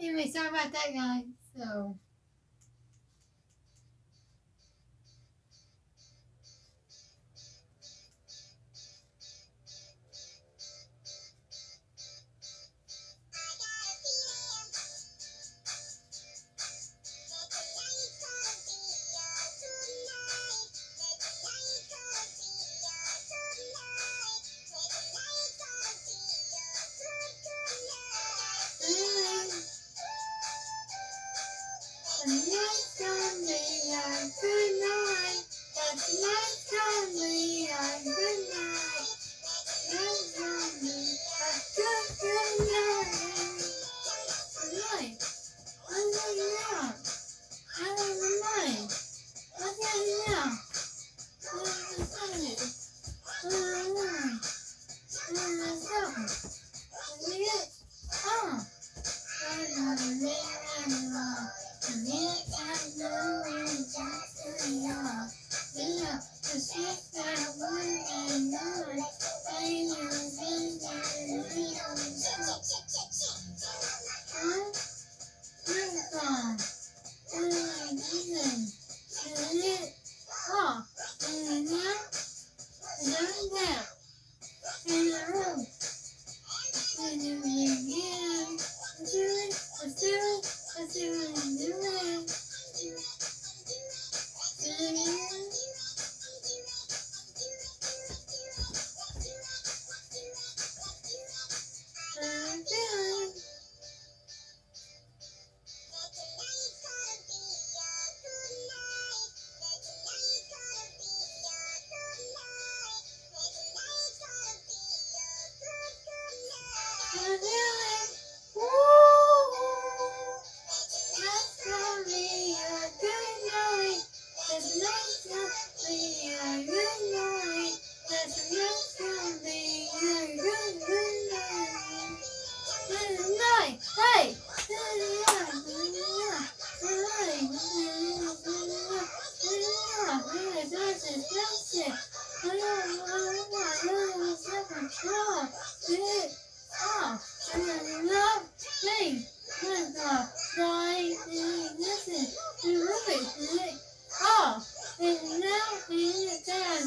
Anyway, sorry about that, guys. So. Bye.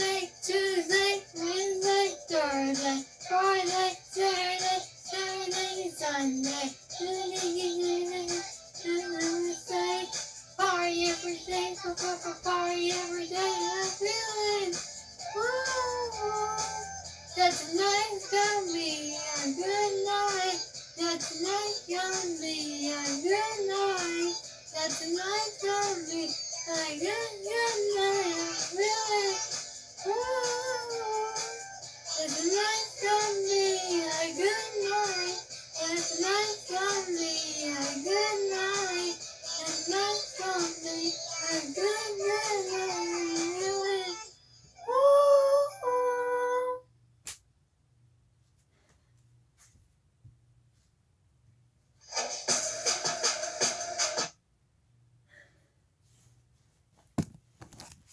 Monday, Tuesday, Wednesday, Thursday, Friday, Saturday, Saturday, Sunday, party every day, party every day, I'm feeling, woo, that tonight's gonna be a good night. That tonight's gonna be a good night. That tonight's gonna be a good, good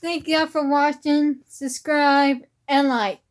Thank you all for watching. Subscribe and like.